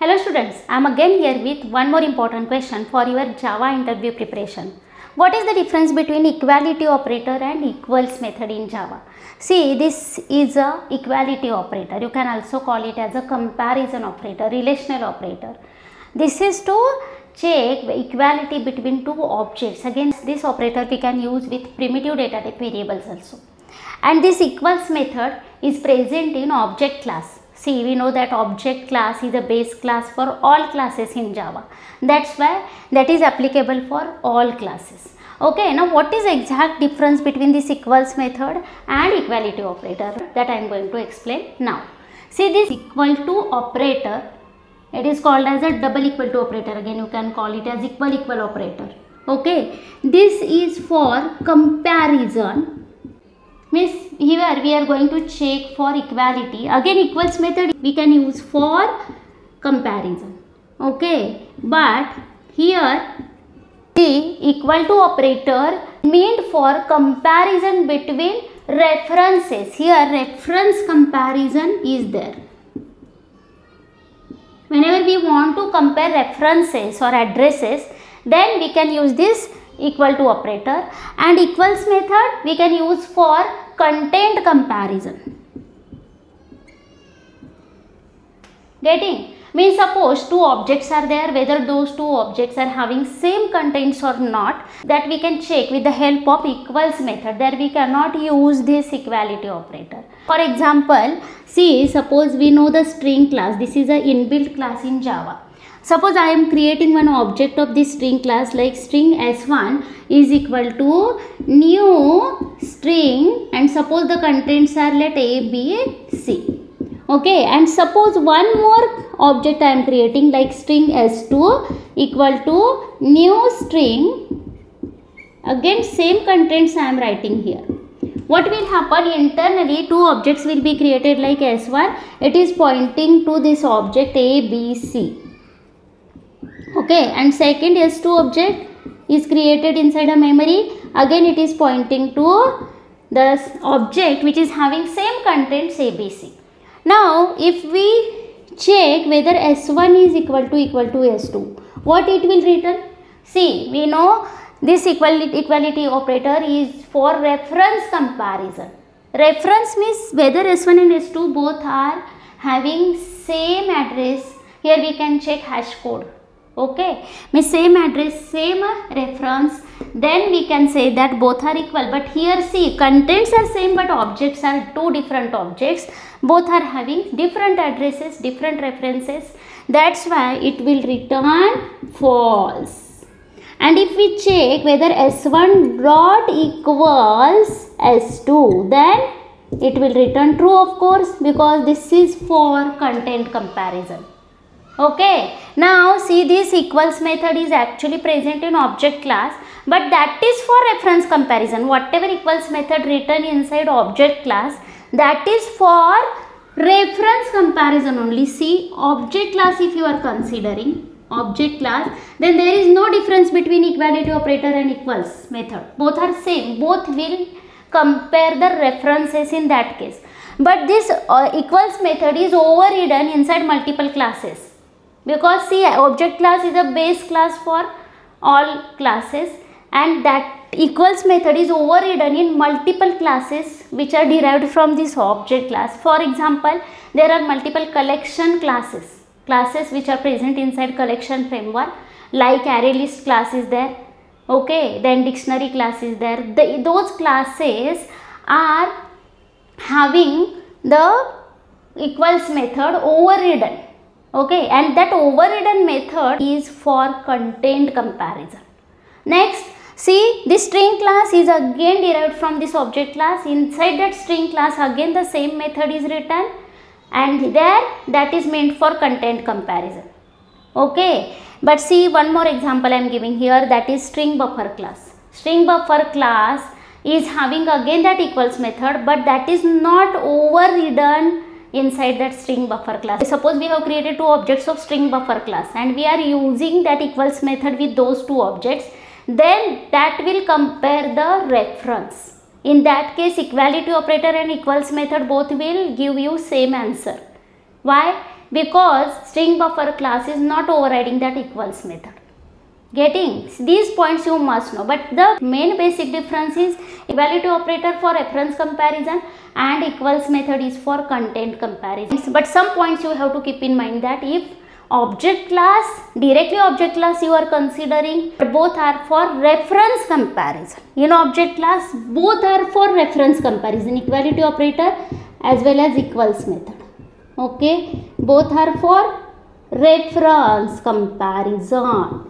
Hello students, I am again here with one more important question for your Java interview preparation. What is the difference between equality operator and equals method in Java? See, this is a equality operator. You can also call it as a comparison operator, relational operator. This is to check the equality between two objects. Again, this operator we can use with primitive data type variables also. And this equals method is present in object class. See, we know that object class is a base class for all classes in Java. That's why that is applicable for all classes. Okay, now what is exact difference between this equals method and equality operator that I am going to explain now. See this equal to operator, it is called as a double equal to operator. Again, you can call it as equal equal operator. Okay, this is for comparison means here we are going to check for equality. Again equals method we can use for comparison. Okay but here the equal to operator meant for comparison between references. Here reference comparison is there. Whenever we want to compare references or addresses then we can use this equal to operator. And equals method we can use for content comparison. Getting? Means suppose two objects are there whether those two objects are having same contents or not that we can check with the help of equals method there we cannot use this equality operator. For example see suppose we know the string class. This is a inbuilt class in java Suppose I am creating one object of this string class like string s1 is equal to new string and suppose the contents are let a, b, c. Okay and suppose one more object I am creating like string s2 equal to new string again same contents I am writing here. What will happen internally two objects will be created like s1 it is pointing to this object a, b, c okay and second s2 object is created inside a memory. Again it is pointing to the object which is having same contents abc now if we check whether s1 is equal to equal to s2 what it will return? See we know this equality, equality operator is for reference comparison. Reference means whether s1 and s2 both are having same address. Here we can check hash code okay? Same address same reference. Then we can say that both are equal. But here see contents are same but objects are two different objects. Both are having different addresses different references. That's why it will return false. And if we check whether s1 dot equals s2 then it will return true of course because this is for content comparison okay now see this equals method is actually present in object class but that is for reference comparison. Whatever equals method written inside object class that is for reference comparison only. See object class if you are considering object class then there is no difference between equality operator and equals method. Both are same. Both will compare the references in that case. But this uh, equals method is overridden inside multiple classes because see object class is a base class for all classes and that equals method is overridden in multiple classes which are derived from this object class. For example there are multiple collection classes classes which are present inside collection framework. Like array list class is there okay then dictionary class is there. The, those classes are having the equals method overridden okay and that overridden method is for content comparison. Next see this string class is again derived from this object class. Inside that string class again the same method is written. And there that is meant for content comparison. Okay but see one more example i am giving here that is string buffer class. String buffer class is having again that equals method but that is not overridden inside that string buffer class. Suppose we have created two objects of string buffer class and we are using that equals method with those two objects then that will compare the reference. In that case equality operator and equals method both will give you same answer. Why? because string buffer class is not overriding that equals method getting. These points you must know. But the main basic difference is equality operator for reference comparison and equals method is for content comparison. But some points you have to keep in mind that if object class directly object class you are considering both are for reference comparison. In object class both are for reference comparison equality operator as well as equals method. Okay? Both are for reference comparison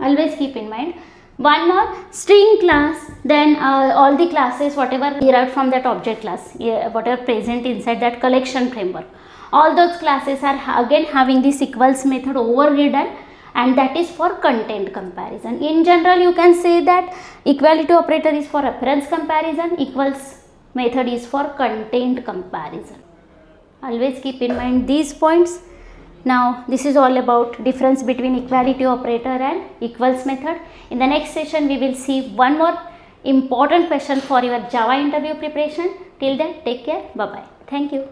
always keep in mind. One more string class then uh, all the classes whatever derived from that object class whatever present inside that collection framework. All those classes are again having this equals method overridden and that is for content comparison. In general you can say that equality operator is for reference comparison equals method is for content comparison. Always keep in mind these points now this is all about difference between equality operator and equals method. In the next session we will see one more important question for your Java interview preparation. Till then take care. Bye bye. Thank you.